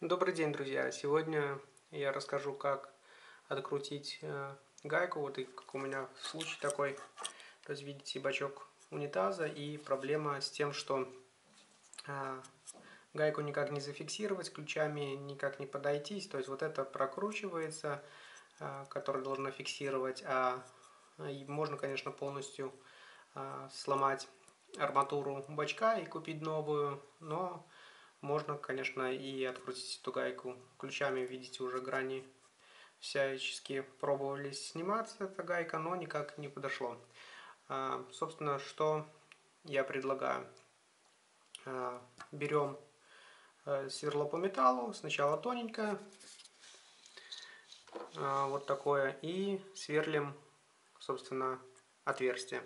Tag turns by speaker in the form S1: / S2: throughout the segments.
S1: Добрый день, друзья! Сегодня я расскажу, как открутить э, гайку, вот и как у меня случай такой. То есть видите бачок унитаза и проблема с тем, что э, гайку никак не зафиксировать, ключами никак не подойтись. То есть вот это прокручивается, э, который должна фиксировать, а можно, конечно, полностью сломать арматуру бачка и купить новую, но можно, конечно, и открутить эту гайку ключами, видите, уже грани всячески пробовали сниматься эта гайка, но никак не подошло. А, собственно, что я предлагаю. А, берем э, сверло по металлу, сначала тоненькое, а, вот такое, и сверлим, собственно, отверстие.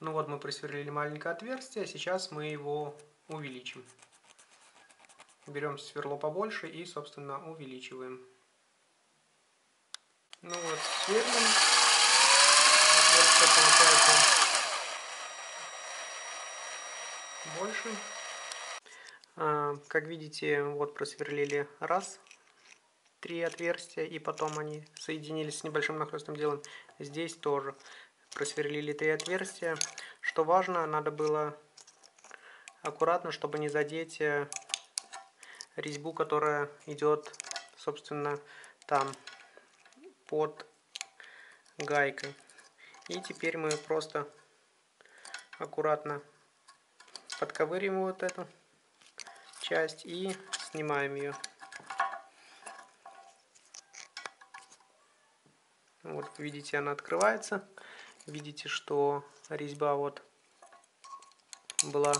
S1: Ну вот мы просверлили маленькое отверстие, сейчас мы его увеличим. Берем сверло побольше и, собственно, увеличиваем. Ну вот, сверлим. Получается больше. А, как видите, вот просверлили раз, три отверстия, и потом они соединились с небольшим нахлестным делом. Здесь тоже просверлили три отверстия. Что важно, надо было аккуратно, чтобы не задеть э, резьбу, которая идет, собственно, там под гайкой. И теперь мы просто аккуратно подковыриваем вот эту часть и снимаем ее. Вот видите, она открывается. Видите, что резьба вот была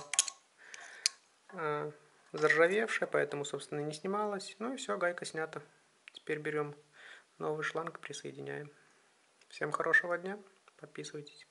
S1: заржавевшая, поэтому, собственно, не снималась. Ну и все, гайка снята. Теперь берем новый шланг, присоединяем. Всем хорошего дня, подписывайтесь.